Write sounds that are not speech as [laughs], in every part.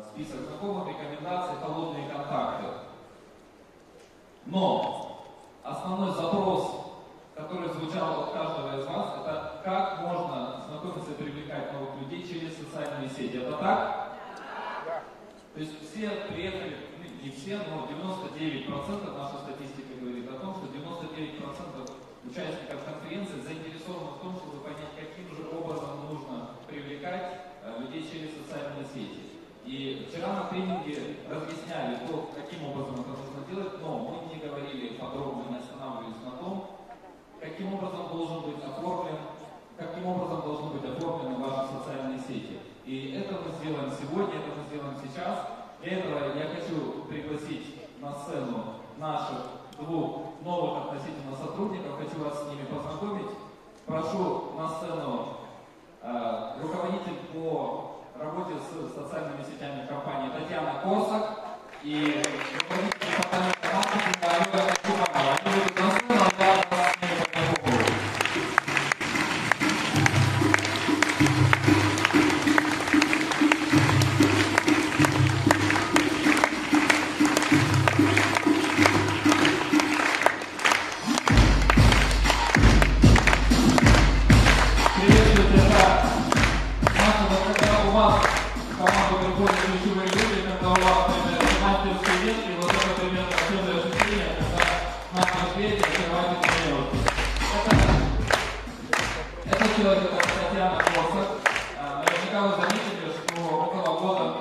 список знакомых, рекомендаций, холодные контакты. Но основной запрос, который звучал от каждого из вас, это как можно знакомиться и привлекать новых людей через социальные сети. Это так? То есть все приехали, ну, не все, но 99% наша статистика говорит о том, что 99% участников конференции заинтересованы в том, чтобы понять, каким же образом нужно привлекать э, людей через социальные сети. И вчера на тренинге разъясняли то, каким образом это нужно делать, но мы не говорили подробно, не останавливались на том, каким образом должен быть оформлен, каким образом должны быть оформлены ваши социальные сети. И это мы сделаем сегодня, это мы сделаем сейчас. Для этого я хочу пригласить на сцену наших двух новых относительно сотрудников. Хочу вас с ними познакомить. Прошу на сцену э, руководитель по работе с социальными сетями компании Татьяна Косак и руководитель департамента маркетинга Наверняка вы заметили, что около года,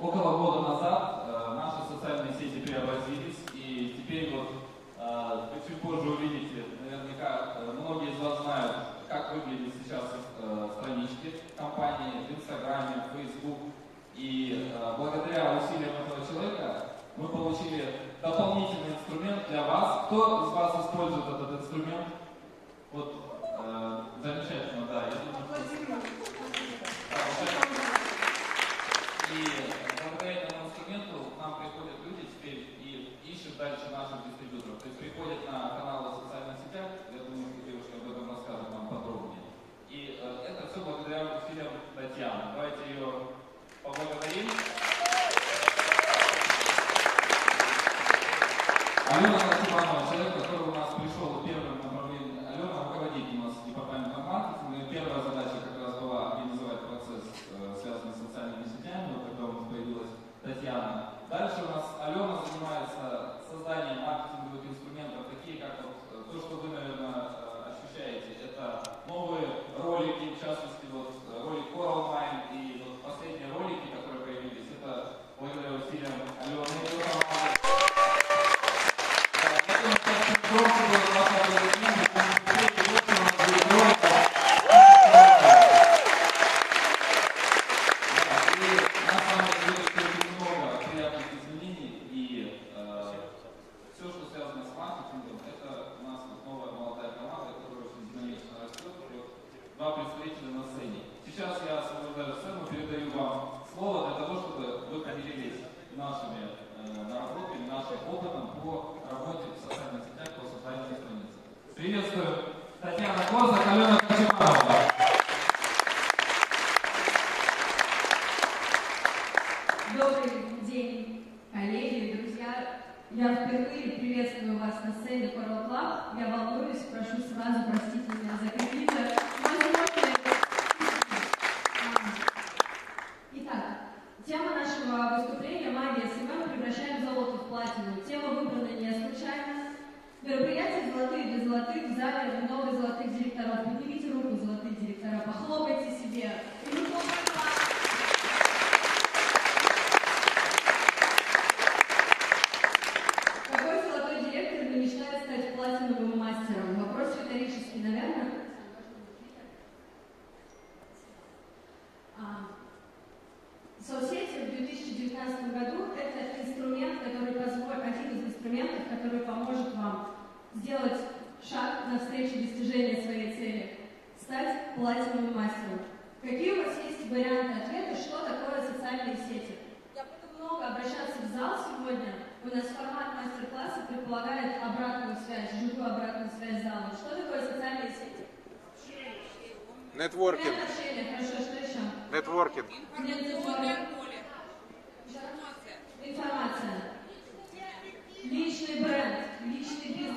около года назад э, наши социальные сети преобразились, и теперь вот э, чуть позже увидите, наверняка многие из вас знают, как выглядят сейчас э, странички компании в Инстаграме, в Facebook. И э, благодаря усилиям этого человека мы получили дополнительный инструмент для вас. Кто из вас использует этот инструмент? Вот, э, замечательно, да. Я думаю, что- Да, вот это. И благодаря этому инструменту к нам приходят люди теперь и ищут дальше наших дистрибьюторов. То есть приходят на каналы в социальных сетях, я думаю, что девушка об этом расскажет нам подробнее. И э, это все благодаря усилиям Татьяны. Давайте ее поблагодарим. Алена Катюбанова, человек, который у нас пришел в первом направлении. Алена руководит у нас департаментом маркетинга. И первая задача как раз была организовать процесс, э, связанный с социальными сетями, вот когда у нас появилась Татьяна. Дальше у нас Алена занимается созданием маркетинговых инструментов, такие как вот э, то, что вы, наверное, э, ощущаете. Это новые ролики, в частности, вот э, ролик Coral Mind и вот последние ролики, которые появились, это благодаря усилиям Алены и ее команды. все, что связано с маркетингом, это у нас вот новая молодая команда, которая очень динамично растет. И вот Два представителя на сцене. Сейчас я освобождаю сцену, передаю вам слово для того, чтобы вы поделились нашими э, наработками, нашим опытом по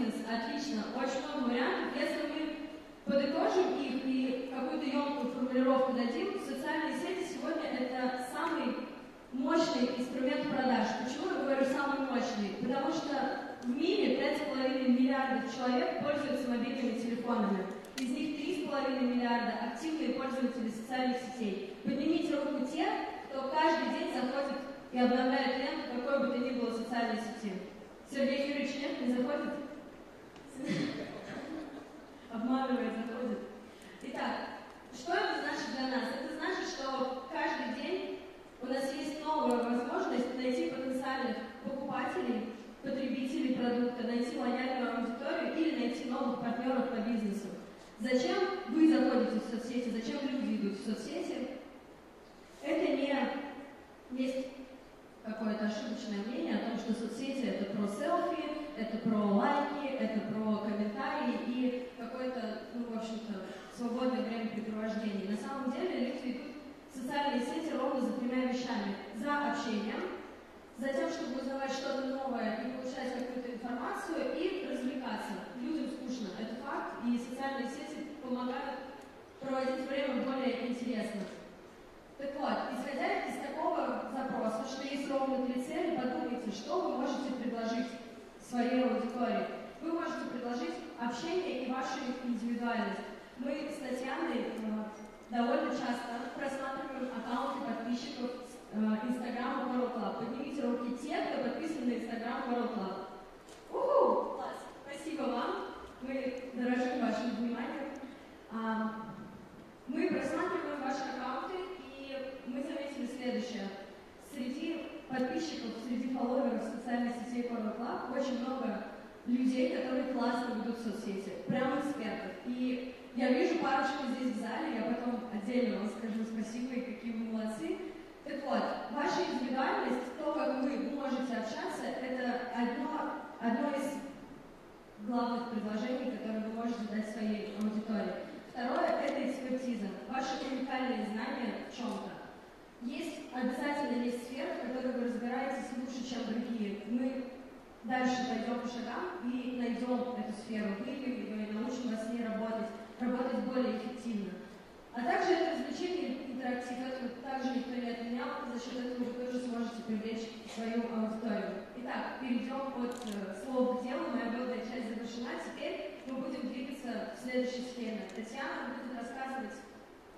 бизнес, отлично. Очень много вариантов. Если мы подытожим их и какую-то емкую формулировку дадим, социальные сети сегодня это самый мощный инструмент продаж. Почему я говорю самый мощный? Потому что в мире 5,5 миллиардов человек пользуются мобильными телефонами. Из них 3,5 миллиарда активные пользователи социальных сетей. Поднимите руку те, кто каждый день заходит и обновляет ленту какой бы то ни было социальной сети. Сергей Юрьевич, нет, не заходит? [laughs] Обманывает, заходит. Итак, что это значит для нас? Это значит, что каждый день у нас есть новая возможность найти потенциальных покупателей, потребителей продукта, найти лояльную аудиторию или найти новых партнеров по бизнесу. Зачем вы заходите в соцсети, зачем люди идут в соцсети? Это не есть какое-то ошибочное мнение о том, что соцсети это про селфи, это про лайки, это комментарии и какое-то, ну, в общем-то, свободное времяпрепровождение. На самом деле люди идут в социальные сети ровно за тремя вещами. За общением, за тем, чтобы узнавать что-то новое и получать какую-то информацию, и развлекаться. Людям скучно, это факт, и социальные сети помогают проводить время более интересно. Так вот, исходя из такого запроса, что есть ровно три цели, подумайте, что вы можете предложить своей аудитории. Вы можете предложить общение и вашу индивидуальность. Мы с Татьяной э, довольно часто просматриваем аккаунты подписчиков э, Инстаграма World Club. Поднимите руки те, кто подписан на Инстаграм World Club. Уху! Класс! Спасибо вам. Мы дорожим вашим вниманием. А, мы просматриваем ваши аккаунты мы заметили следующее. Среди подписчиков, среди фолловеров социальных сетей Core Club очень много людей, которые классно ведут соцсети, прям экспертов. И я вижу парочку здесь в зале, я потом отдельно вам скажу спасибо и какие вы молодцы. Так вот, ваша индивидуальность, то, как вы можете общаться, это одно, одно из главных предложений, которые вы можете дать своей аудитории. Второе – это экспертиза, ваши уникальные знания в чем-то. Есть, обязательно есть сферы, в которых вы разбираетесь лучше, чем другие. Мы дальше пойдем по шагам и найдем эту сферу, выявим ее и научим вас с ней работать, работать более эффективно. А также это развлечение интерактив, это также никто не отменял, за счет этого вы тоже сможете привлечь свою аудиторию. Итак, перейдем от э, слов к делу, моя вводная часть завершена, теперь мы будем двигаться в следующей схеме. Татьяна будет рассказывать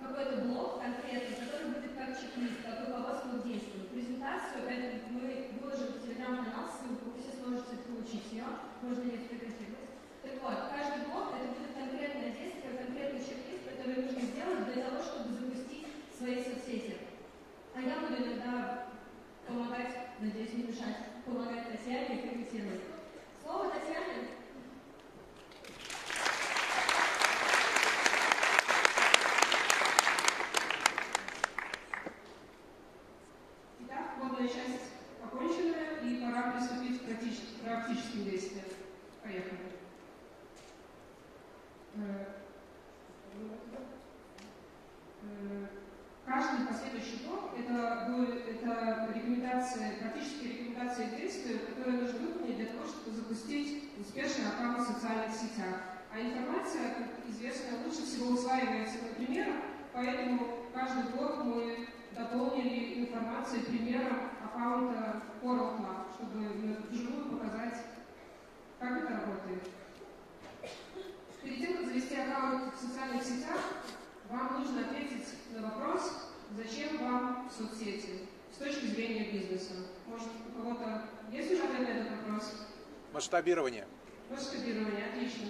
какой-то блок конкретный, который будет как чек-лист, как руководство к действию. Презентацию эту мы выложим в телеграм-канал, ссылку, вы все сможете получить ее, можно ее фотографировать. Так вот, каждый блок это будет конкретное действие, конкретный чек-лист, который нужно сделать для того, чтобы запустить свои соцсети. А я буду иногда помогать, надеюсь, не мешать, помогать Татьяне и комментировать. Слово Татьяне. и ответственную, которые нужны мне для того, чтобы запустить успешный аккаунт в социальных сетях. А информация, как известно, лучше всего усваивается на примерах, поэтому каждый год мы дополнили информацией примером аккаунта Coral Club, чтобы вживую показать, как это работает. Перед тем, как завести аккаунт в социальных сетях, вам нужно ответить на вопрос, зачем вам соцсети с точки зрения бизнеса. Масштабирование. Масштабирование, отлично.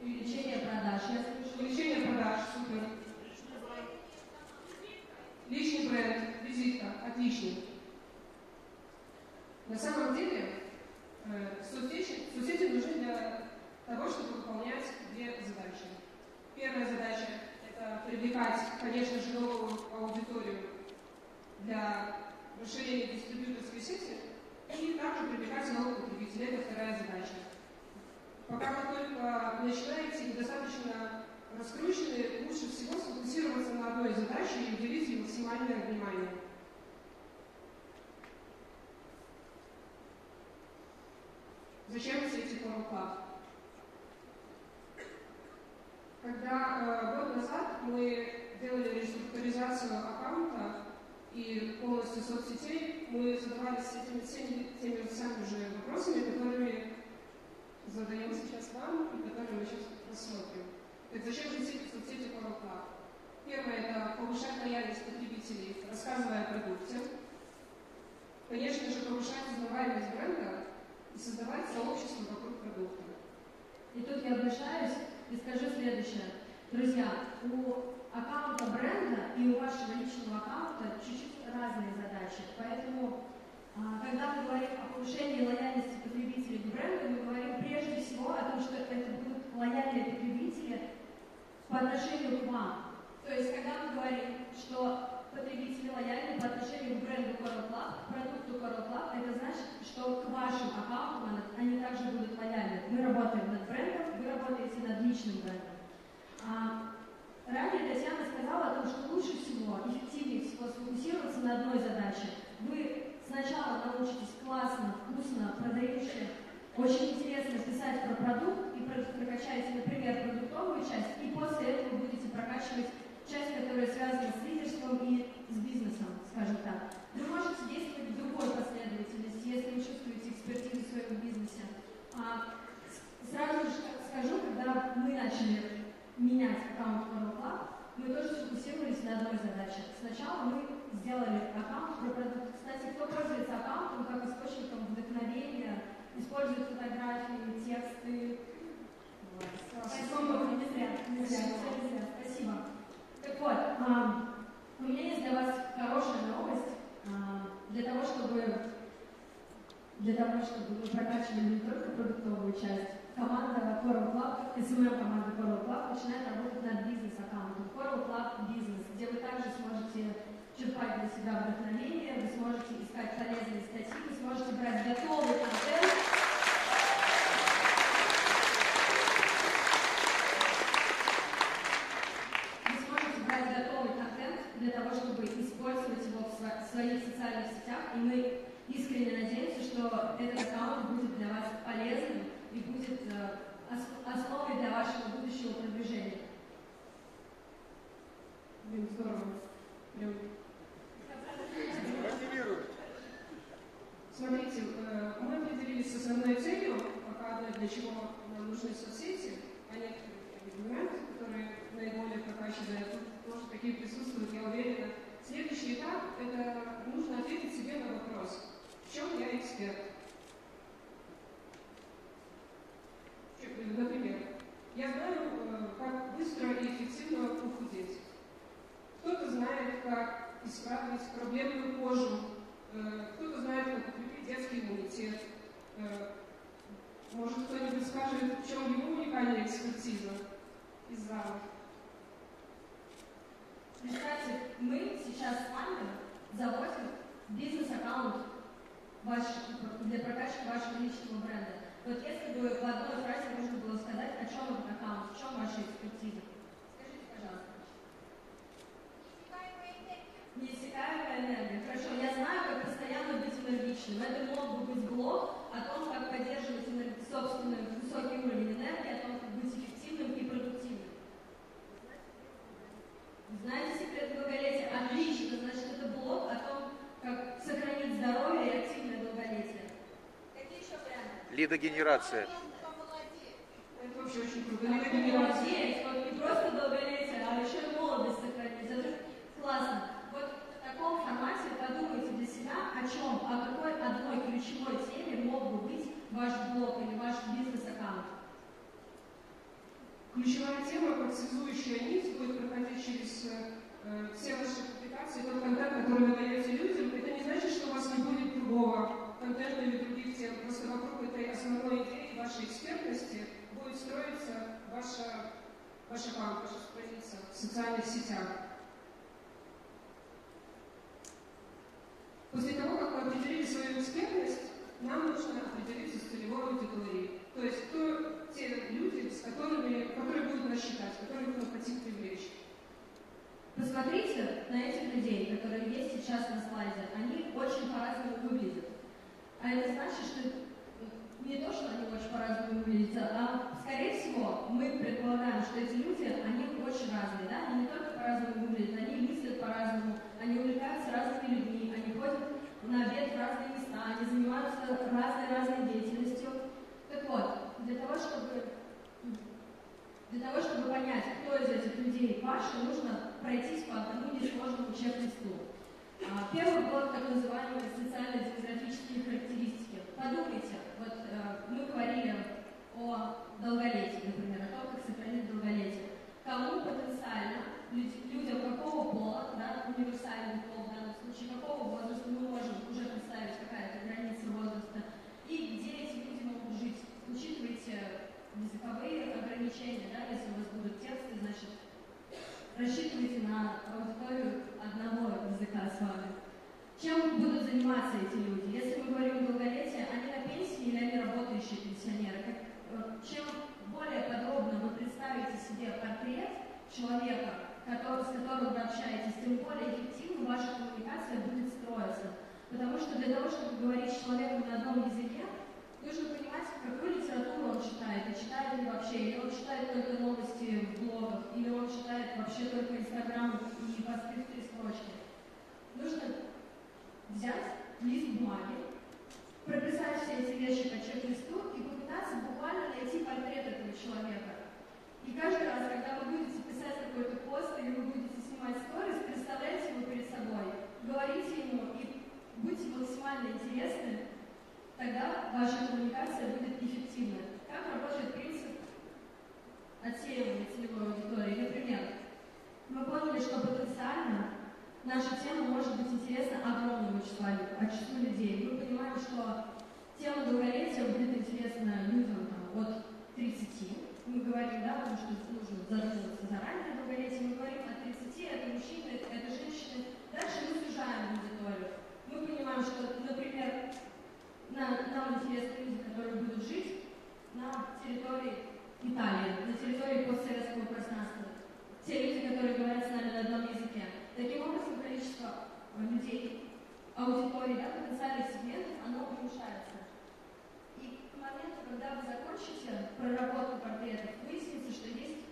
Увеличение продаж. Увеличение продаж, супер. Личный бренд, визитка, отлично. На самом деле, э, соцсети, соцсети нужны для того, чтобы выполнять две задачи. Первая задача – привлекать, конечно же, новую аудиторию для расширение дистрибьюторской сети и также привлекать новых потребителей. Это вторая задача. Пока вы только начинаете недостаточно раскручены, лучше всего сфокусироваться на одной задаче и уделить ей максимальное внимание. Зачем все эти Club? Когда э, мы делали реструктуризацию аккаунта и полностью соцсетей, мы задавались этими, теми, теми самыми же вопросами, которыми задаем сейчас вам и которые мы сейчас рассмотрим. То есть зачем же сети соцсети Coral Club? Первое – это повышать лояльность потребителей, рассказывая о продукте. Конечно же, повышать узнаваемость бренда и создавать сообщество вокруг продукта. И тут я обращаюсь и скажу следующее. Друзья, у аккаунта бренда и у вашего личного аккаунта чуть-чуть разные задачи. Поэтому, а, когда мы говорим о повышении лояльности потребителей к бренду, мы говорим прежде всего о том, что это будут лояльные потребители по отношению к вам. То есть, когда мы говорим, что потребители лояльны по отношению к бренду Coral Club, к продукту Coral Club, это значит, что к вашим аккаунтам они также будут лояльны. Мы работаем над брендом, вы работаете над личным брендом. А, ранее Татьяна сказала о том, что лучше всего, эффективнее всего сфокусироваться на одной задаче. Вы сначала научитесь классно, вкусно, продающе, очень интересно писать про продукт и прокачаете, например, продуктовую часть, и после этого будете прокачивать часть, которая связана с лидерством и с бизнесом, скажем так. Вы можете действовать в другой последовательности, если вы чувствуете экспертизу в своем бизнесе. А, сразу же скажу, когда мы начали менять аккаунт Coral Club, мы тоже сфокусировались на одной задаче. Сначала мы сделали аккаунт про продукт. Кстати, кто пользуется аккаунтом как источником вдохновения, использует фотографии, тексты. Спасибо, не зря, не зря, не зря. Спасибо. Так вот, а, у меня есть для вас хорошая новость. А, для того, чтобы для того, чтобы мы прокачивали не только продуктовую часть, команда Coral Club, SMM команда начинает работать над бизнес-аккаунтом Coral Club Business, где вы также сможете черпать для себя вдохновение, вы сможете искать полезные статьи, вы сможете брать готовый контент, для того, чтобы использовать его в своих социальных сетях. И мы искренне надеемся, что этот аккаунт будет для вас полезным и будет э, основой для вашего будущего Блин, здорово. Прям... Смотрите, э, мы определились с основной целью, пока для чего нам нужны соцсети, а некоторые моменты, которые наиболее прокачанные, тут тоже такие присутствуют, я уверена. Следующий этап – это нужно ответить себе на вопрос, в чем я эксперт. Например, я знаю, э, как быстро и эффективно. Кто-то знает, как исправить проблемную кожу, э, кто-то знает, как укрепить детский иммунитет. Э, может, кто-нибудь скажет, в чем его уникальная экспертиза из зала? Представьте, мы сейчас с вами заводим бизнес-аккаунт для прокачки вашего личного бренда. Вот если бы в одной фразе можно было сказать, о чем этот аккаунт, в чем ваша экспертиза. Скажите, пожалуйста. Неиссякаемая энергия. Хорошо, я знаю, как постоянно быть энергичным. Это мог бы быть блог о том, как поддерживать собственный высокий уровень энергии, о том, как быть эффективным и продуктивным. Знаете секрет долголетия? Отлично, значит, это блог о том, как сохранить здоровье и активное долголетие. Какие еще варианты? Лидогенерация. Это вообще очень круто. Молодец, вот не просто долголетие, а еще и молодость сохранить. Это классно. Вот в таком формате подумайте для себя, о чем, о какой одной ключевой теме мог бы быть ваш блог или ваш бизнес-аккаунт. Ключевая тема, как связующая нить, будет проходить через э, все ваши публикации, тот контент, который вы даете людям. Это не значит, что у вас не будет другого контента или других тем. Просто вокруг этой основной идеи, вашей экспертности, будет строиться ваша, ваша аккаунт, ваша страница в социальных сетях. После того, как вы определили свою экспертность, нам нужно определиться с целевой аудиторией. То есть кто те люди, с которыми, которые будут нас считать, которых мы хотим привлечь. Посмотрите на этих людей, которые есть сейчас на слайде. Они очень по-разному выглядят. А это значит, что не то, что они очень по-разному выглядят, а, скорее всего, мы предполагаем, что эти люди, они очень разные, да? Они не только по-разному выглядят, занимаются разной-разной деятельностью. Так вот, для того, чтобы для того, чтобы понять, кто из этих ваш, нужно пройтись по одному несложному чек-листу. А, Первый блок так называемые социально-демографические характеристики. Подумайте, вот э, мы говорили о долголетии, например, о том, как сохранить долголетие. Кому потенциально, люд- людям какого пола, да, универсальный пол в данном случае, какого возраста мы можем уже представить, какая это граница возраста, и где эти люди могут жить. Учитывайте языковые ограничения, да, если у вас рассчитывайте на аудиторию одного языка с вами. Чем будут заниматься эти люди? Если мы говорим о долголетии, они на пенсии или они работающие пенсионеры? Как, э, чем более подробно вы представите себе портрет человека, который, с которым вы общаетесь, тем более эффективно ваша коммуникация будет строиться. Потому что для того, чтобы говорить с человеком на одном языке, нужно понимать, какую литературу он читает, и читает ли вообще, или он читает только новости в блогах, или он читает вообще только Инстаграм и посты в три строчки. Нужно взять лист бумаги, прописать все эти вещи по чек-листу и попытаться буквально найти портрет этого человека. И каждый раз, когда вы будете писать какой-то пост или вы будете снимать сторис, представляйте его перед собой, говорите ему и будьте максимально интересны, тогда ваша коммуникация будет эффективной. Как работает принцип отсеивания целевой аудитории? Например, мы поняли, что потенциально наша тема может быть интересна огромному числу, а числу людей. Мы понимаем, что тема долголетия будет интересна людям там, от 30. Мы говорим, да, потому что нужно задумываться заранее о долголетии. Мы говорим от 30, это мужчины, это женщины. Дальше мы сужаем аудиторию. Мы понимаем, что, например, на- нам интересны люди, которые будут жить на территории Италии, на территории постсоветского пространства. Те люди, которые говорят с нами на одном языке. Таким образом, количество людей, аудитории, да, потенциальных сегментов, оно уменьшается. И к моменту, когда вы закончите проработку портретов, выяснится, что есть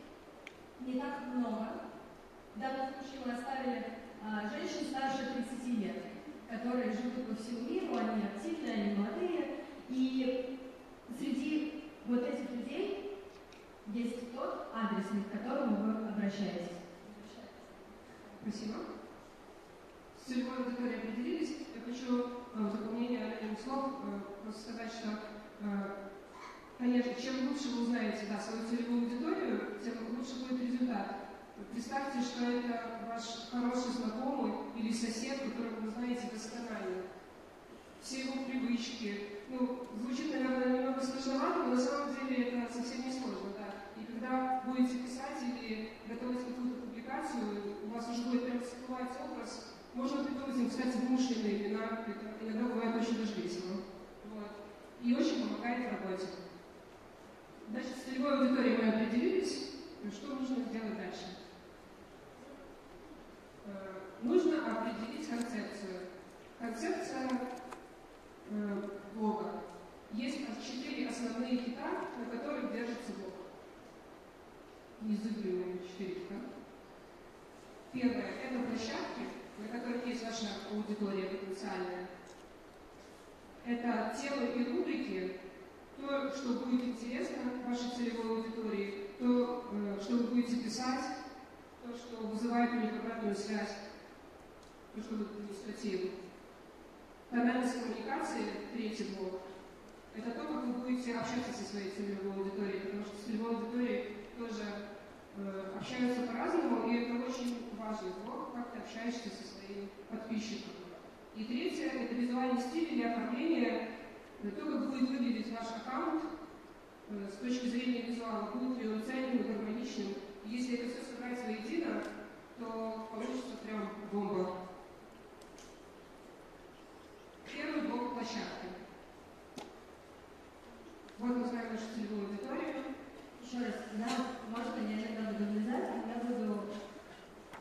не так много. В данном случае мы оставили а, женщин старше 30 лет, которые живут по всему миру, они активные, они молодые. И среди вот этих людей есть тот адресник, к которому вы обращаетесь. Спасибо. С целевой аудиторией определились. Я хочу э, в дополнение Алены слов э, просто сказать, что, э, конечно, чем лучше вы узнаете да, свою целевую аудиторию, тем лучше будет результат. Представьте, что это ваш хороший знакомый или сосед, которого вы знаете досконально. Все его привычки. Ну, звучит, наверное, немного сложновато, но на самом деле это совсем не сложно, да. И когда будете писать или готовить какую-то публикацию, у вас уже будет прям всплывать образ, можно придумать им, кстати, вымышленные имена, это иногда бывает очень даже весело. Вот. И очень помогает в работе. Дальше с целевой аудиторией мы определились, что нужно сделать дальше. Э, Нужно определить концепцию. Концепция э, блога. Есть четыре основные кита, на которых держится блог. Незыблемые четыре кита. Первое – это площадки, на которых есть ваша аудитория потенциальная. Это темы и рубрики, то, что будет интересно вашей целевой аудитории, то, э, что вы будете писать, то, что вызывает у них обратную связь, то, что вы административно. Тональность коммуникации, третий блок, это то, как вы будете общаться со своей целевой аудиторией, потому что целевой аудиторией тоже э, общаются по-разному, и это очень важный блок, как ты общаешься со своим подписчиком. И третье – это визуальный стиль или оформление, э, то, как будет выглядеть ваш аккаунт э, с точки зрения визуала, будет ли он цельным и гармоничным. Если это все собрать воедино, то получится прям бомба. Первый блок площадки. Вот мы знаем нашу целевую аудиторию. Еще раз, да, можно я иногда буду влезать, я буду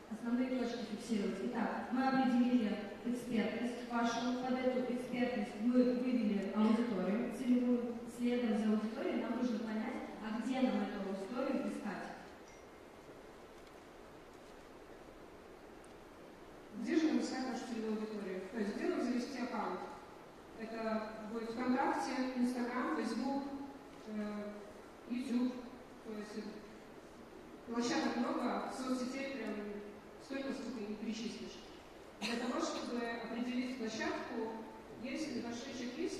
основные точки фиксировать. Итак, мы определили экспертность вашу, под эту экспертность мы вывели аудиторию целевую. Следом за аудиторией нам нужно понять, а где нам эту аудиторию искать. Где же нам искать нашу целевую аудиторию? То есть где нам завести аккаунт? Это будет ВКонтакте, Инстаграм, Фейсбук, э, YouTube. То есть площадок много, соцсетей прям столько, сколько не перечислишь. Для того, чтобы определить площадку, есть небольшой чек-лист,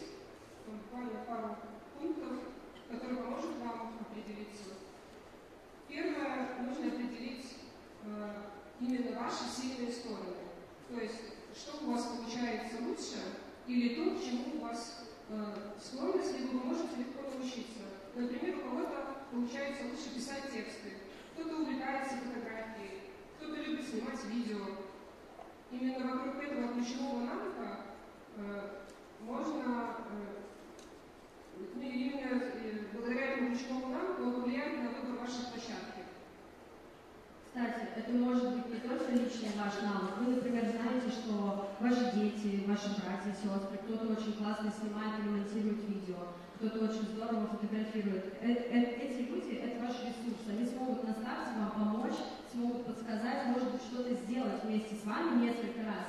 буквально пару пунктов, который поможет вам определиться. Первое, нужно определить э, именно ваши сильные стороны. То есть, что у вас получается лучше, или то, к чему у вас э, склонность, либо вы можете легко научиться. Например, у кого-то получается лучше писать тексты, кто-то увлекается фотографией, кто-то любит снимать видео. Именно вокруг этого ключевого навыка э, можно э, ну, именно э, благодаря этому ключевому навыку он влияет на выбор вашей площадки. Кстати, это может быть не только личный ваш навык. Вы, например, знаете, что ваши дети, ваши братья, сестры, кто-то очень классно снимает или монтирует видео, кто-то очень здорово фотографирует. Э -э Эти люди — это ваш ресурс. Они смогут на вам помочь, смогут подсказать, может быть, что-то сделать вместе с вами несколько раз,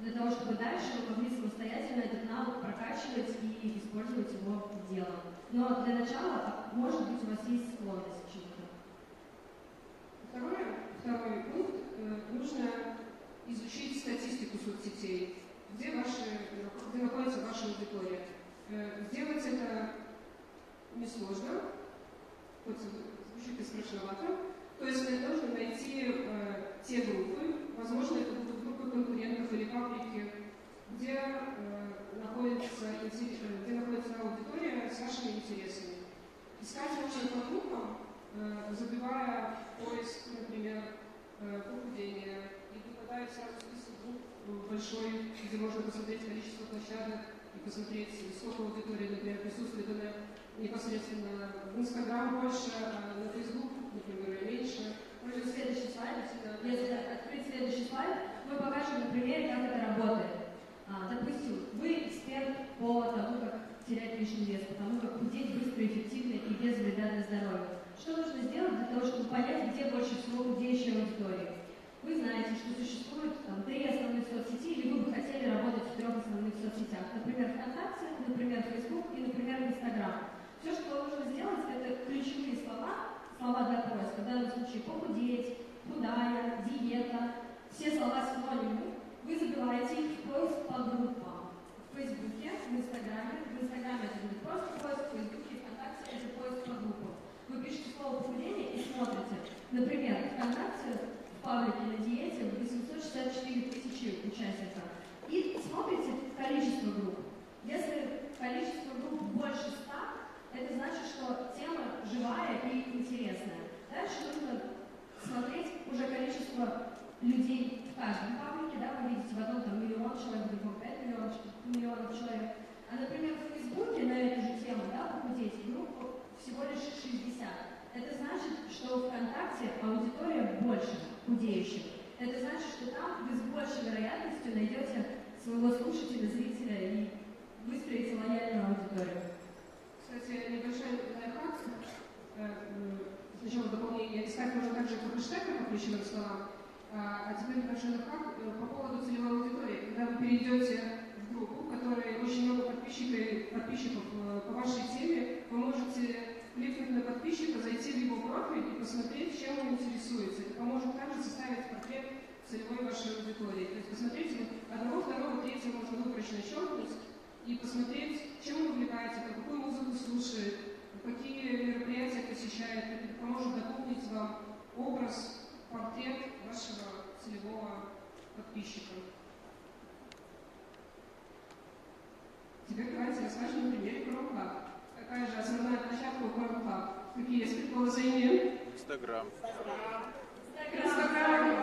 для того, чтобы дальше вы могли самостоятельно этот навык прокачивать и использовать его в дело. Но для начала, может быть, у вас есть склонность. Второе, второй пункт. Э, нужно изучить статистику соцсетей, где, ваши, где находится ваша аудитория. Э, сделать это несложно, хоть звучит и страшновато. То есть нужно найти э, те группы, возможно, это будут группы конкурентов или паблики, где, э, находится, э, где находится аудитория с вашими интересами. Искать можно по группам, э, забивая поиск, например, э, похудение, и выпадает сразу список групп большой, где можно посмотреть количество площадок, и посмотреть, сколько аудитории, например, присутствует она непосредственно в Инстаграм больше, а на Фейсбук, например, меньше. Может, следующий слайд, если открыть следующий слайд, мы покажем на примере, как это работает. А, допустим, вы эксперт по тому, как терять лишний вес, по тому, как худеть быстро, эффективно и без вреда для здоровья. Что нужно сделать для того, чтобы понять, где больше всего худеющей аудитории? Вы знаете, что существует там, три основных соцсети, или вы бы хотели работать в трех основных соцсетях. Например, ВКонтакте, например, Facebook и, например, Инстаграм. Все, что нужно сделать, это ключевые слова, слова для поиска. В данном случае похудеть, худая, диета, все слова синонимы. Вы забиваете их в поиск по группам. В Фейсбуке, в Инстаграме. В Инстаграме это будет просто поиск, в Фейсбуке, ВКонтакте это поиск по группам. Пишете слово похудение и смотрите. Например, ВКонтакте паблике на диете 864 тысячи участников. И смотрите количество групп. Если количество групп больше 100, это значит, что тема живая и интересная. Дальше нужно смотреть уже количество людей в каждом паблике, да, вы видите в одном там миллион человек, в другом 5 миллионов, миллионов человек. А, например, в Фейсбуке на эту же тему, да, похудеть, группу всего лишь 60. Что ВКонтакте аудитория больше худеющих. Это значит, что там вы с большей вероятностью найдете своего слушателя, зрителя и выстроите лояльную аудиторию. Кстати, небольшой лайфхак. Э, сначала дополнение. Искать можно также по хэштегам, по ключевым словам. А, а теперь небольшой лайфхак э, по поводу целевой аудитории. Когда вы перейдете в группу, в которой очень много подписчиков, подписчиков э, по вашей теме, вы можете кликнуть на подписчика, зайти в его профиль и посмотреть, чем он интересуется. Это поможет также составить портрет целевой вашей аудитории. То есть посмотрите одного, второго, третьего можно выборочно щелкнуть и посмотреть, чем он увлекается, какую музыку слушает, какие мероприятия посещает. Это поможет дополнить вам образ, портрет вашего целевого подписчика. Теперь давайте расскажем на примере Chrome Какая же основная площадка у Pornhub? Какие есть предположения? Инстаграм. Инстаграм.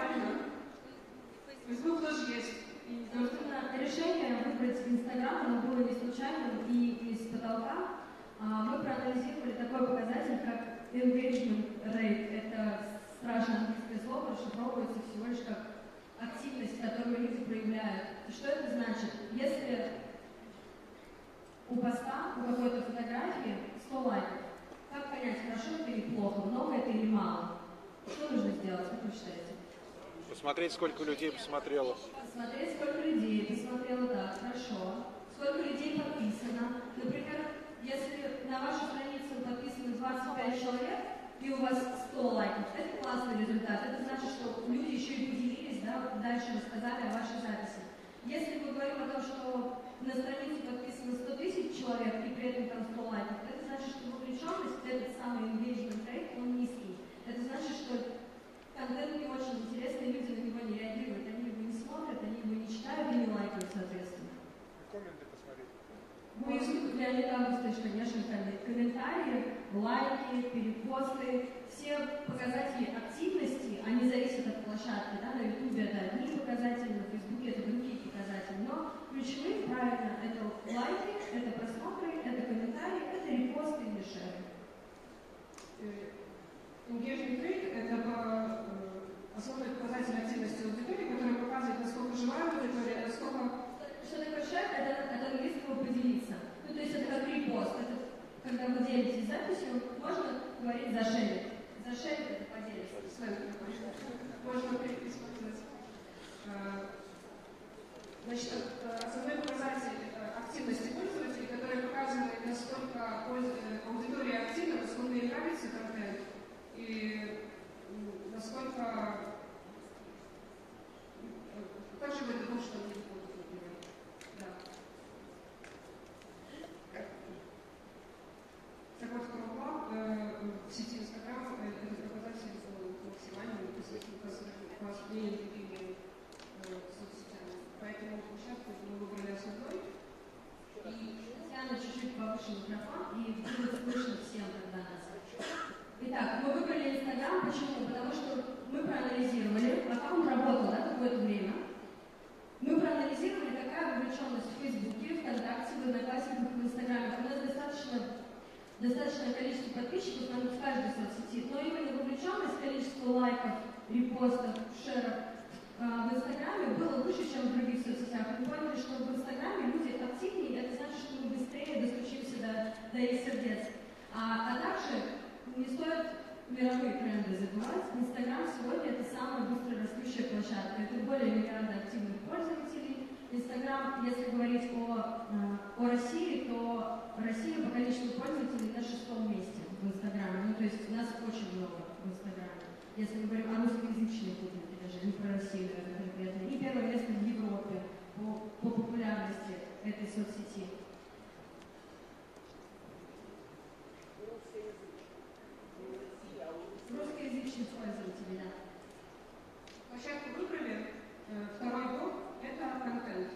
Фейсбук тоже есть. И, собственно, решение выбрать Инстаграм, оно было не случайным и из потолка. А, мы проанализировали такой показатель, как engagement rate. Это страшное английское слово, расшифровывается всего лишь как активность, которую люди проявляют. Что это значит? Если у поста, у какой-то фотографии 100 лайков. Как понять, хорошо это или плохо, много это или мало? Что нужно сделать, как вы считаете? Посмотреть, сколько людей посмотрело. Посмотреть, сколько людей посмотрело, да, хорошо. сколько людей подписано. Например, если на вашу страницу подписано 25 человек, и у вас 100 лайков, это классный результат. Это значит, что люди еще и поделились, да, дальше рассказали о вашей записи. Если мы говорим о том, что на странице подписано 100 тысяч человек, и при этом там 100 лайков, это значит, что вовлеченность, этот самый engagement rate, он низкий. Это значит, что контент не очень интересный, люди на него не реагируют, они его не смотрят, они его не читают и не лайкают, соответственно. Комменты посмотреть. Будет Леонид Августович, конечно, комментарии, лайки, перепосты, все показатели активности, они зависят от площадки, да, на Ютубе это одни показатели, на Фейсбуке это другие показатели, но ключевые, правильно, это лайки, это просмотры, это комментарии, это репосты или шеры. Engagement rate – это э, основной показатель активности аудитории, который показывает, насколько живая аудитория, насколько что такое шер? Это от английского поделиться. Ну, то есть это как репост. Это когда вы делитесь записью, можно говорить зашерить. Зашерить это поделиться. Можно использовать. Э, Значит, э, основной показатель э, активности пользователей, который показывает, насколько э, аудитория активна, насколько ей нравится контент, и насколько э, также в это например. Да. Так вот, Круглав в сети Инстаграм э, этот показатель э, максимальный по сути, по сравнению- по сравнению с другими э, соцсетями. Поэтому площадку мы выбрали основной. И Татьяна чуть-чуть повыше микрофон и будет слышно всем, когда нас. Итак, мы выбрали Инстаграм. Почему? Потому что мы проанализировали, аккаунт работал да, какое-то время. Мы проанализировали, какая вовлеченность в Фейсбуке, ВКонтакте, в Одноклассниках, в Инстаграме. У нас достаточно, достаточное количество подписчиков на в каждой соцсети, но именно вовлеченность, количество лайков, репостов, шеров а, в Инстаграме было выше, чем в других соцсетях. Мы поняли, что в Инстаграме люди активнее, это значит, что мы быстрее достучимся до их сердец. А, а также не стоит мировые тренды забывать. Инстаграм сегодня это самая быстро растущая площадка. Это более миллиарда активных пользователей. Инстаграм, если говорить о, э, о России, то Россия по количеству пользователей на шестом месте в Инстаграме. Ну, то есть нас очень много в Инстаграме. Если мы говорим о русскоязычной публике, даже не про Россию, наверное, конкретно. И первое место в Европе по, по популярности этой соцсети. Русскоязычных пользователей, да. площадку выбрали. Э, Второй блок – это контент.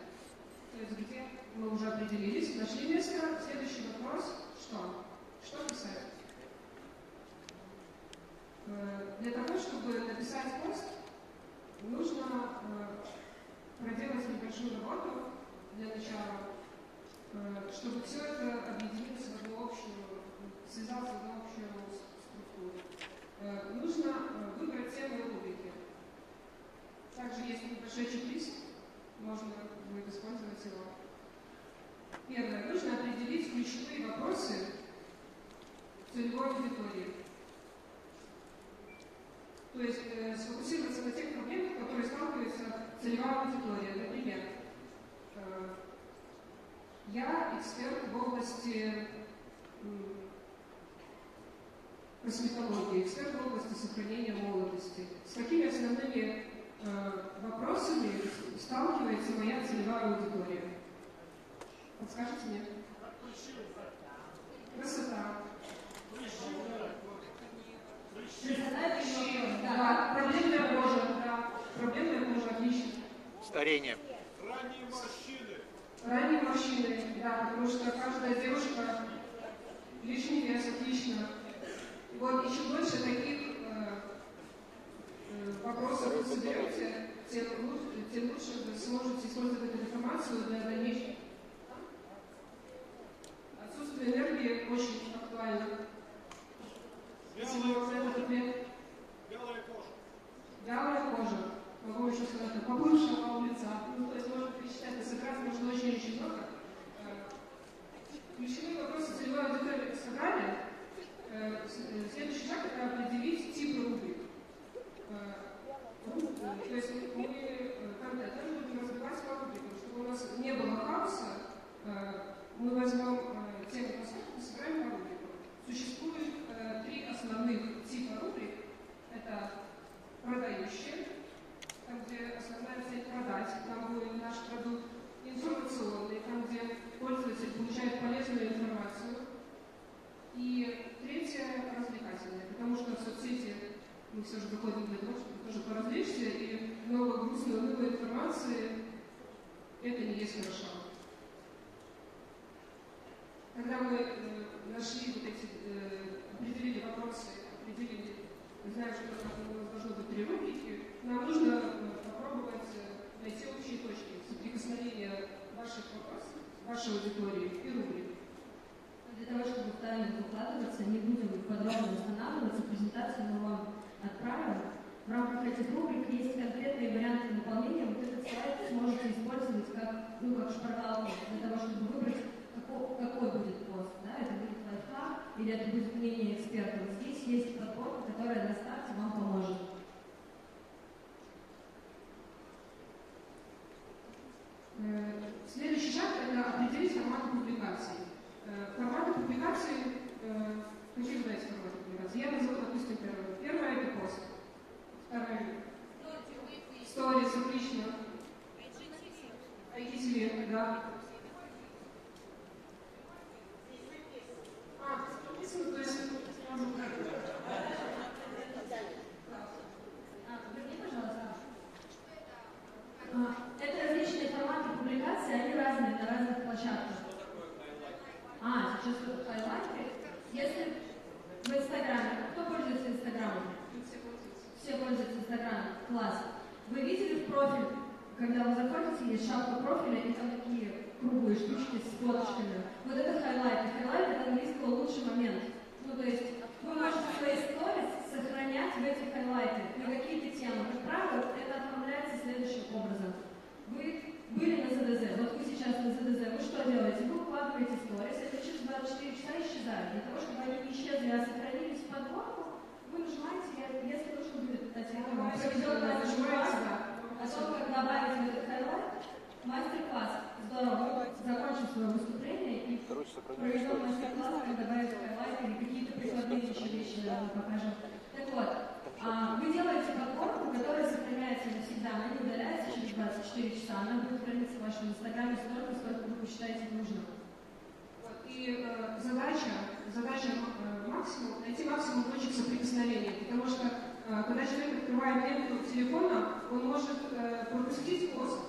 То есть где мы уже определились, нашли место. Следующий вопрос – что? Что писать? Э, Для того, чтобы написать пост, нужно э, проделать небольшую работу для начала, чтобы все это объединилось в одну общую, связалось в одну общую структуру. Нужно выбрать темы и. Также есть небольшой чек-лист, можно будет использовать его. Первое. Нужно определить ключевые вопросы целевой аудитории. То есть э, сфокусироваться на тех проблемах, которые сталкивается целевая аудитория. Например, э, я эксперт в области косметологии, эксперт в области сохранения молодости. С какими основными вопросами сталкивается моя целевая аудитория? Подскажите мне. Красота. Да. Проблемная кожа. Да, проблемная кожа, отлично. Старение. Ранние морщины, да, потому что каждая девушка лишний вес, отлично. Вот еще больше таких э, э, вопросов вы соберете, тем лучше, тем лучше вы сможете использовать эту информацию для дальнейшего. Отсутствие энергии очень актуально. Вам за этот ответ. Вялая кожа. Могу еще сказать, это побывшего лица. Ну, то есть можно перечислять, на сыграть можно очень-очень много. Ключевые вопросы целевой аудитории в Инстаграме. С- э, Следующий шаг – это определить типы рубрик. То есть мы когда даже будем развивать фабрику, чтобы у нас не было хаоса, э, мы возьмем э, тему конструкции, сыграем по рубрикам. Существует э, три основных типа рубрик. Это продающие, когда вы заходите, есть шапка профиля, и там такие круглые штучки с фоточками. Вот это хайлайты. Highlight это английского лучший момент. Ну, то есть вы можете свои сторис сохранять в этих хайлайтах на какие-то темы. Как правило, это оформляется следующим образом. Вы были на ЗДЗ, вот вы сейчас на ЗДЗ, вы что делаете? Вы укладываете сторис, это через 24 часа исчезает. Для того, чтобы они не исчезли, а сохранились в подборку, вы нажимаете, если нужно будет, Татьяна, проведет мастер-класс о том, как добавить в этот хайлайт, мастер-класс. Здорово, закончим свое выступление и историю. мастер-класс, как добавить в хайлайт или какие-то прикладные еще вещи покажем. Так вот, а, вы делаете подборку, которая сохраняется навсегда, она не удаляется через 24 часа, она будет храниться в вашем инстаграме столько, сколько вы посчитаете нужным. Вот, И э, задача, задача э, максимум, найти максимум точек соприкосновения, потому что когда человек открывает ленту телефона, он может э, пропустить пост,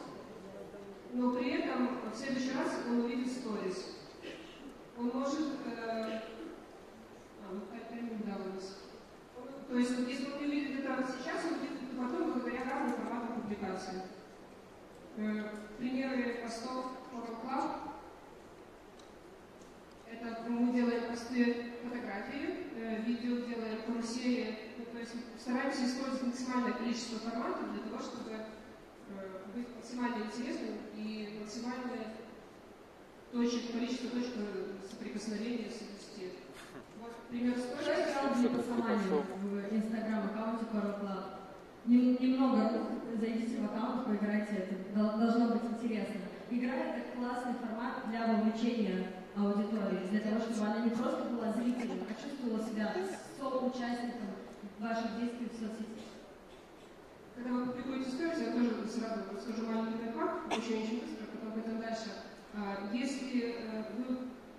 но при этом в следующий раз он увидит сторис. Он может... Э, а. То есть, если он не увидит это сейчас, он увидит это потом благодаря разным форматам публикации. Э, примеры постов Horror Club это мы делаем простые фотографии, э, видео делаем карусели, стараемся использовать максимальное количество форматов для того, чтобы э, быть максимально интересным и максимальное точек, количество точек соприкосновения соблюсти. Вот пример для пацанания в Инстаграм аккаунте Coral Немного зайдите в аккаунт, поиграйте, это дол- должно быть интересно. Игра это классный формат для вовлечения аудитории, для того, чтобы она не просто была зрителем, а чувствовала себя соучастником ваших действий в соцсети. Когда вы публикуете сторис, я тоже сразу расскажу маленький лайфхак, очень-очень быстро, потом пойдем дальше. А, Если э, вы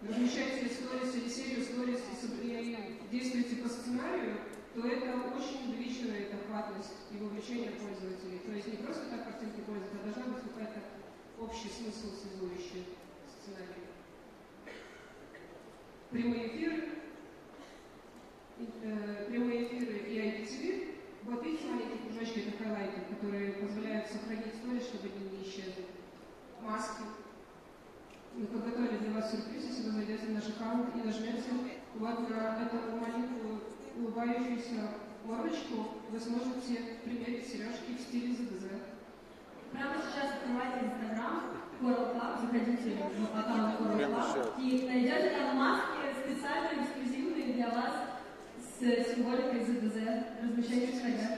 размещаете сторис или серию сторис и действуете по сценарию, то это очень увеличивает охватность и вовлечение пользователей. То есть не просто так картинки пользуются, а должна быть какая-то общий смысл связующий сценарий. Прямые эфиры, э, прямые эфиры и IPTV. Вот видите маленькие кружочки, это хайлайты, которые позволяют сохранить сторис, чтобы они не исчезли. Маски. Мы подготовили для вас сюрприз, если вы зайдете в наш аккаунт и нажмете вот на эту маленькую улыбающуюся мордочку, вы сможете примерить сережки в стиле ЗДЗ. Прямо сейчас открывайте Инстаграм, Coral Club, заходите в аккаунт Coral Club и найдете там маски специально эксклюзивные для вас с символикой ЗДЗ. Размещайте в шагах.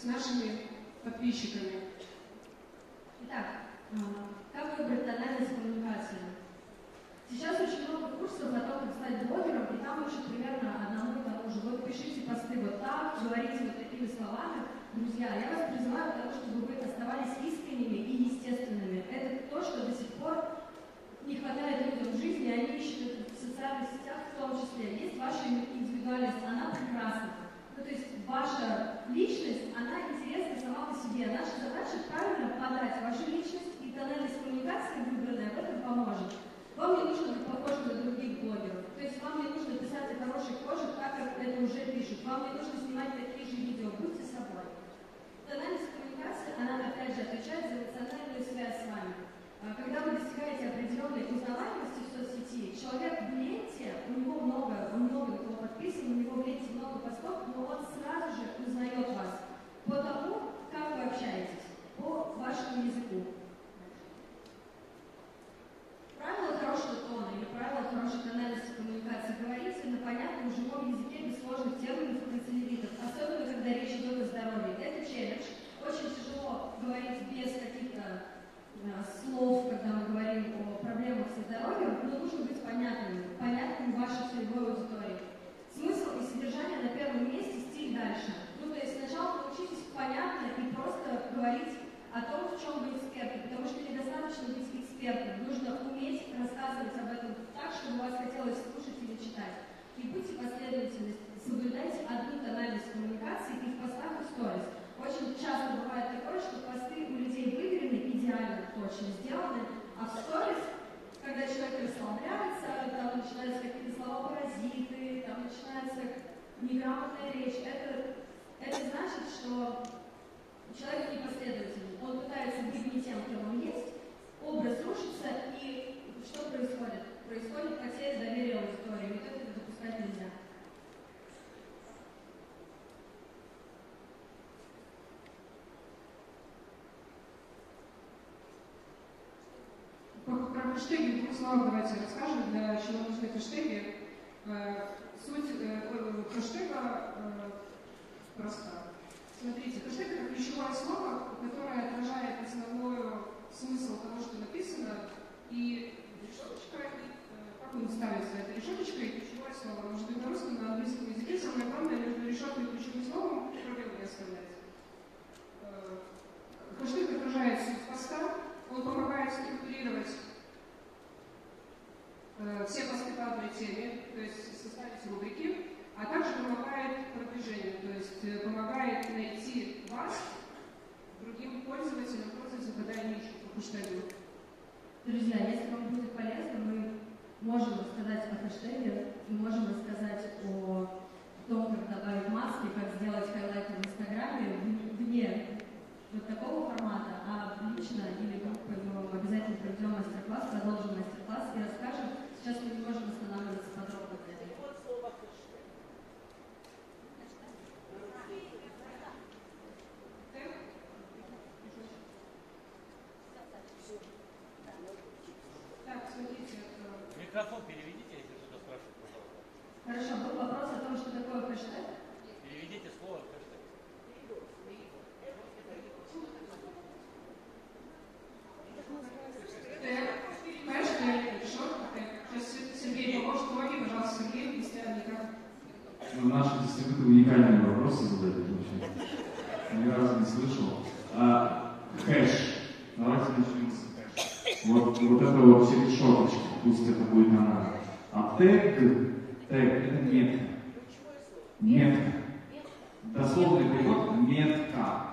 С нашими подписчиками. Итак, а, как выбрать тональность коммуникации? Сейчас очень много курсов о том, как стать блогером, и там учат примерно одному и тому же. Вот пишите посты вот так, говорите вот такими словами. Друзья, я вас призываю к тому, чтобы вы оставались искренними и естественными. Это то, что до сих пор не хватает людям в жизни, они ищут это в социальных сетях в том числе. Есть ваша индивидуальность, она прекрасна. Ваша личность, она интересна сама по себе. Наша задача правильно подать вашу личность, и тональность коммуникации выбранная в этом поможет. Вам не нужно быть похожим на других блогеров. То есть вам не нужно писать о хорошей коже, как это уже пишут. Вам не нужно снимать такие же видео. Будьте собой. Тональность коммуникации, она опять же отвечает за эмоциональную связь с вами. А, Когда вы достигаете определенной узнаваемости в соцсети, человек в ленте, у него много, много кого подписан, у него в ленте много постов, но он сразу же узнает вас по тому, как вы общаетесь, по вашему языку. Правила хорошего тона или правила хорошей тональности коммуникации говорите на понятном живом языке без сложных терминов и канцеляритов, особенно когда речь идет о здоровье. Это челлендж. Очень тяжело говорить без каких-то э, слов, когда мы говорим о проблемах со здоровьем, но нужно быть понятным, понятным вашей целевой аудитории. Смысл и содержание на первом месте, дальше. Ну, то есть сначала научитесь понятно и просто говорить о том, в чем вы эксперты, потому что недостаточно быть экспертом, нужно уметь рассказывать об этом так, чтобы вас хотелось слушать или читать. И будьте последовательны, соблюдайте одну тональность коммуникации и в постах и сторис. Очень часто бывает такое, что посты у людей выверены, идеально точно сделаны, а в сторис, когда человек расслабляется, там начинаются какие-то слова паразиты, там начинается неграмотная речь, это, это значит, что человек непоследовательный. Он пытается быть не тем, кем он есть, образ рушится, и что происходит? Происходит потеря доверия аудитории. Вот это допускать нельзя. Про, хэштеги в двух словах давайте расскажем, для чего нужны хэштеги. Э, Суть э, э, хэштега э, проста. Смотрите, хэштег это ключевое слово, которое отражает основной смысл того, что написано, и решеточка, э, как он ставится, это решеточка и ключевое слово. Может быть, на русском, на английском языке самое главное между решеткой и ключевым словом не оставлять. Э, Хэштег отражает суть поста, он помогает структурировать э, все посты по одной теме, то есть составить рубрики, а также помогает продвижению, то есть э, помогает найти вас другим пользователям, просто задая нишу по хэштегу. Друзья, если вам будет полезно, мы можем рассказать о хэштеге, мы можем рассказать о том, как добавить маски, как сделать хайлайты в Инстаграме вне- вот такого формата, а лично или группой мы обязательно проведем мастер-класс, продолжим мастер-класс и расскажем. Сейчас мы не можем останавливаться подробно на этом. Тег? Так, смотрите, это Микрофон переведите, если что-то спрашивают, пожалуйста. Хорошо, был вопрос о том, что такое хэштег. Переведите слово. такой вот через шорточки, пусть это будет она. А тег, тег это метка. Метка. Дословный перевод метка.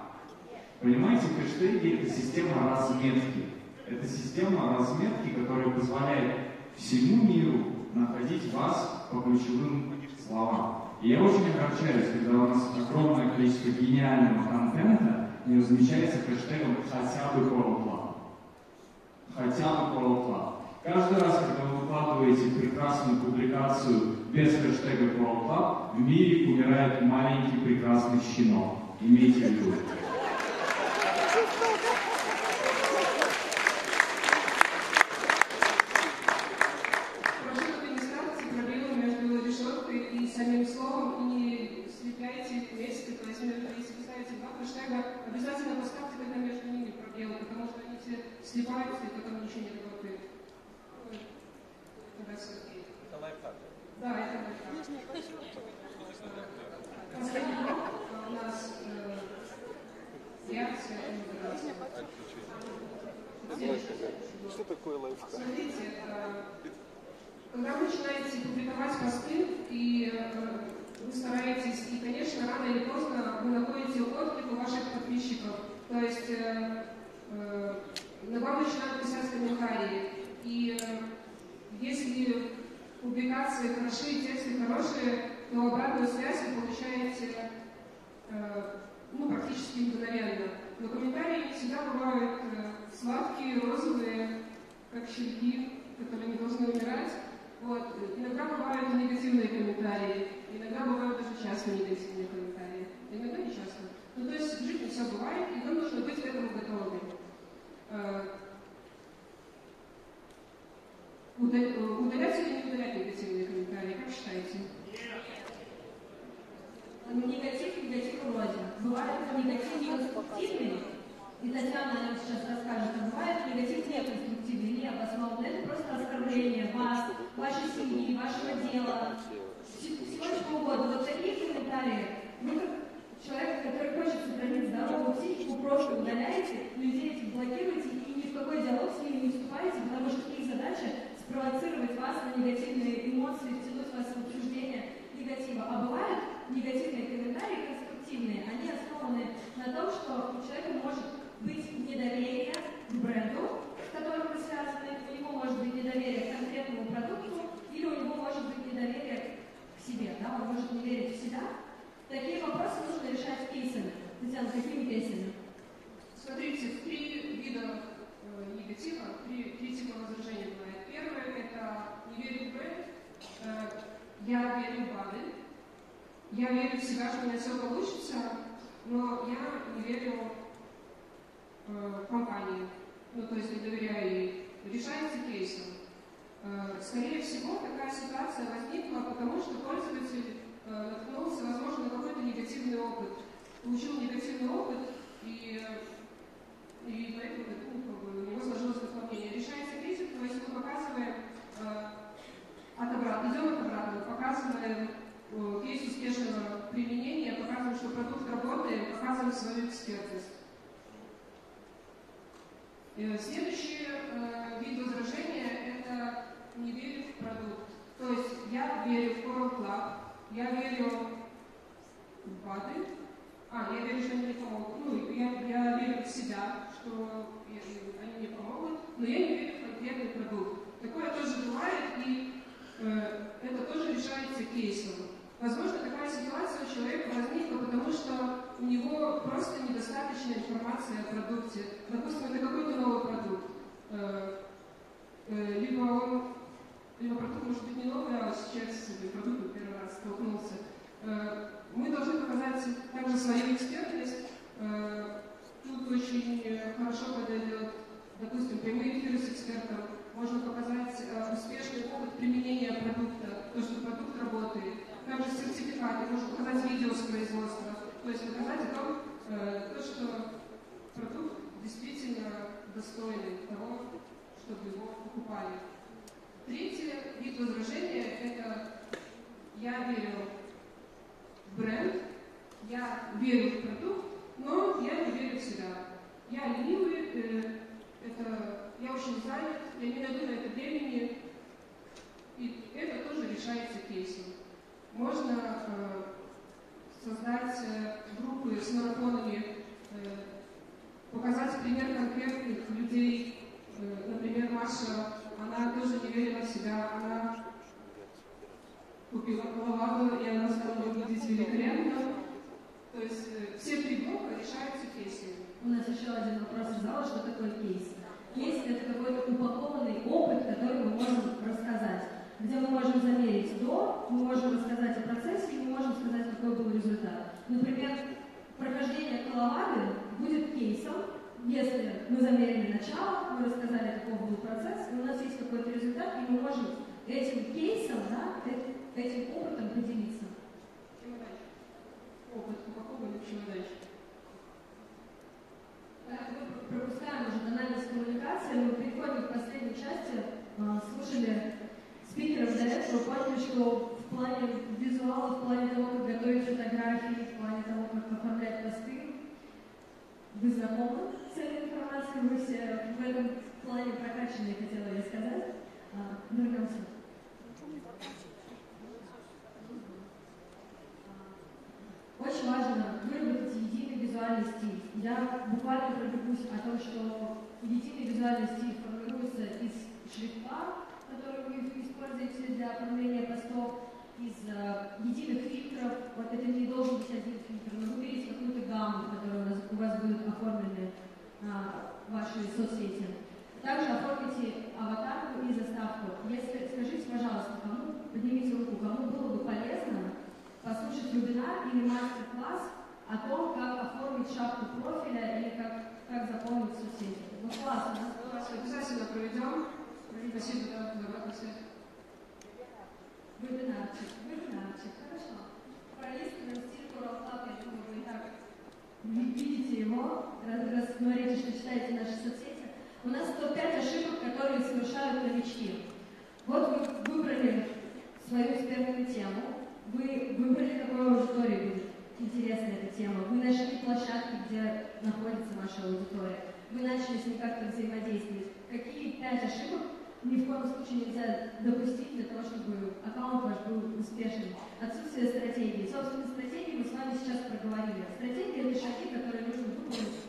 Понимаете, хэштеги это система разметки. Это система разметки, которая позволяет всему миру находить вас по ключевым словам. И я очень огорчаюсь, когда у нас огромное количество гениального контента не размещается хэштегом хотя бы Coral Club. Хотя бы Club. Каждый раз, когда вы выкладываете прекрасную публикацию без хэштега Club, в мире умирает маленький прекрасный щенок. Имейте в виду. Если вы ставите два хэштега, обязательно поставьте тогда между ними пробелы, потому что они все слипаются, и потом ничего не работает. Это лайфхак. Да, это лайфхак. А, у нас э, реакция и. Что такое лайфхак? Смотрите, э, когда вы начинаете публиковать посты, и э, вы стараетесь, и, конечно, рано или поздно вы находите отклик у ваших подписчиков. То есть э, на писать комментарии. И э, если публикации хорошие, тексты хорошие, то обратную связь вы получаете э, ну, практически мгновенно. Но комментарии всегда бывают э, сладкие, розовые, как щенки, которые не должны умирать. Вот. Иногда бывают негативные комментарии, иногда бывают даже часто негативные комментарии, иногда не часто. Ну, то есть в жизни все бывает, и вам нужно быть к этому готовыми. Уда- Удалять или не удалять негативные комментарии, как считаете? Негатив, негатив вроде. Бывает негатив конструктивный, и Татьяна нам сейчас расскажет, а бывает негатив неконструктивный, необоснованный. Это просто оскорбление вас, вашей семьи, вашего дела, вс- всего чего угодно. Вот такие комментарии, вы как человек, который хочет сохранить здоровую психику, просто удаляете, людей этих блокируете и ни в какой диалог с ними не вступаете, потому что их задача спровоцировать вас на негативные эмоции, втянуть вас в обсуждение негатива. А бывают негативные комментарии, конструктивные, они основаны на том, что у человека может быть недоверие к бренду, с которым вы связаны, у него может быть недоверие к конкретному продукту, или у него может быть недоверие к себе, да, он может не верить в себя. Такие вопросы нужно решать кейсами. Татьяна, какими кейсами? Смотрите, три вида э, негатива, три, три типа возражений бывает. Первое – это не верю в бренд, э, я верю в БАДы, я верю в себя, что у меня все получится, но я не верю э, компании, ну то есть не доверяю ей. Решается кейсом. Э, Скорее всего, такая ситуация возникла, потому что пользователь наткнулся, возможно, на какой-то негативный опыт, получил негативный опыт, и, э, и поэтому ну, как бы, у него сложилось такое. Решается кризис, то есть мы показываем э, от обратного, идем от обратного, показываем э, кейс успешного применения, показываем, что продукт работает, показываем свою экспертность. Э, Следующий э, вид возражения – это не верю в продукт. То есть я верю в Coral Club, я верю в БАДы, а, я верю, что они мне помогут. Ну, я, я верю в себя, что я- они мне помогут, но я не верю в конкретный продукт. Такое тоже бывает, и э, это тоже решается кейсом. Возможно, такая ситуация у человека возникла, потому что у него просто недостаточно информации о продукте. Допустим, это какой-то новый продукт. Э, э, либо он, либо продукт может быть не новый, а сейчас первый раз столкнулся. Э, мы должны показать также свою экспертность. Э, Тут очень э, хорошо подойдет, допустим, прямые эфиры с экспертом. Можно показать успешный опыт применения продукта, то, что продукт работает. Также сертификаты, можно показать видео с производства. То есть показать о том, то, что продукт действительно достойный того, чтобы его покупали. Третий вид возражения – это я верю в бренд, я верю в продукт, но я не верю в себя. Я ленивый, э, это я очень занят, я не найду на это времени, и это тоже решается кейсом. Можно э, создать э, группы с марафонами, э, показать пример конкретных людей. Э, например, Маша, она тоже не верила в себя, она купила коловаду, и она стала выглядеть великолепно. То есть э, все три блока решаются кейсами. У нас еще один вопрос из зала, что такое кейс? Кейс – это какой-то упакованный опыт, который мы можем рассказать, где мы можем замерить до, мы можем рассказать о процессе, и мы можем сказать, какой был результат. Например, прохождение коловады будет кейсом, если мы замерили начало, мы рассказали, каков был процесс, и у нас есть какой-то результат, и мы можем этим кейсом, да, э- этим опытом поделиться. Дальше. Опыт упаковывания чего дальше. Так, мы пропускаем уже тональность коммуникации, мы переходим к последней части. А, Слушали спикеров до этого, поняли, что в плане визуала, в плане того, как готовить фотографии, в плане того, как оформлять посты, вы знакомы с этой информацией, вы все в этом плане прокачанные, хотела я сказать. А, Очень важно выработать единый визуальный стиль. Я буквально пробегусь о том, что единый визуальный стиль формируется из шрифта, который вы используете для оформления постов, из э, единых фильтров. Вот это не должен быть один фильтр, но выберите какую-то гамму, которая у вас, будет оформлены а, ваши соцсети. Также оформите аватарку и заставку. Если скажите, пожалуйста, кому, поднимите руку, кому было бы полезно послушать вебинар или мастер-класс о том, как оформить шапку профиля или как, как заполнить соцсети. Ну классно. Класс, обязательно проведем. Спасибо да, за связь. Вебинарчик, вебинарчик, хорошо. Пролистываем стиль Club, я думаю, вы и так ви- видите его, раз, раз говорите, что читаете наши соцсети. У нас 105 ошибок, которые совершают новички. Вот вы выбрали свою экспертную тему, вы выбрали, какой аудитории будет интересна эта тема, вы нашли площадки, где находится ваша аудитория, вы начали с ней как-то взаимодействовать. Какие пять ошибок ни в коем случае нельзя допустить для того, чтобы аккаунт ваш был успешным. Отсутствие стратегии. Собственно, стратегии мы с вами сейчас проговорили. Стратегия – это шаги, которые нужно выполнить,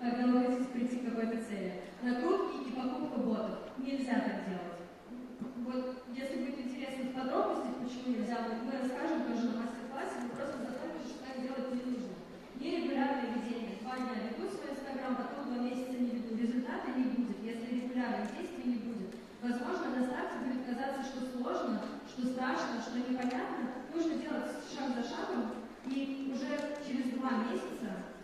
когда вы хотите прийти к какой-то цели. Накрутки и покупка ботов. Нельзя так делать. Если будет интересно в подробностях, почему нельзя, мы, расскажем тоже на мастер-классе, мы просто запомните, что так делать не нужно. Нерегулярное ведение. Два дня веду свой инстаграм, потом два месяца не веду. Результата не будет, если регулярных действий не будет. Возможно, на старте будет казаться, что сложно, что страшно, что непонятно. Нужно делать шаг за шагом, и уже через два месяца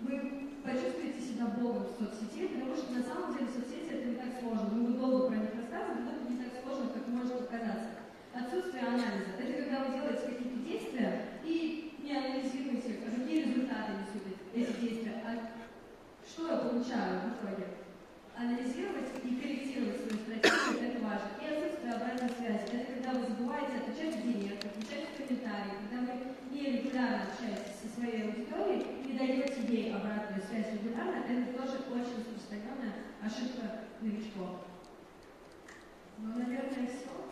вы почувствуете себя богом в соцсети, потому что на самом деле соцсети это не так сложно. Мы долго про них рассказывали, но это не так сложно, как может показаться. Отсутствие анализа – это когда вы делаете какие-то действия и не анализируете, какие результаты несут эти действия, а что я получаю в итоге. Анализировать и корректировать свою стратегию – это важно. И отсутствие обратной связи – это когда вы забываете отвечать в директ, отвечать в комментарии, когда вы нерегулярно общаетесь со своей аудиторией и даете ей обратную связь регулярно, это тоже очень распространенная ошибка новичков. Ну, наверное, все.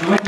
Давайте поблагодарим